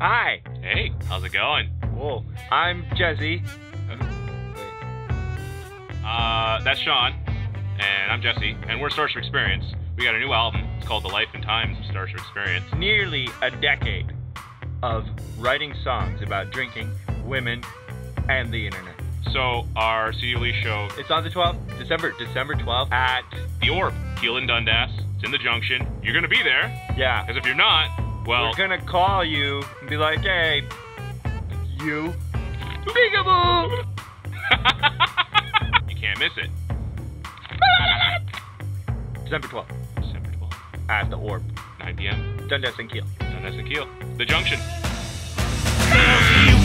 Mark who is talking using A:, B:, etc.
A: Hi.
B: Hey, how's it going?
A: Whoa. I'm Jesse.
B: Uh, that's Sean, and I'm Jesse, and we're Starship Experience. We got a new album. It's called The Life and Times of Starship Experience.
A: Nearly a decade of writing songs about drinking, women, and the internet.
B: So our CD release show,
A: It's on the 12th, December, December 12th at,
B: The Orb, Keele and Dundas. It's in the Junction. You're gonna be there,
A: yeah.
B: because if you're not, well,
A: We're gonna call you and be like, hey, you, Peekaboo!
B: you can't miss it.
A: December 12th
B: December 12th,
A: at the Orb,
B: 9 p.m.
A: Dundas and Keele.
B: Dundas and Keele. The Junction.
A: You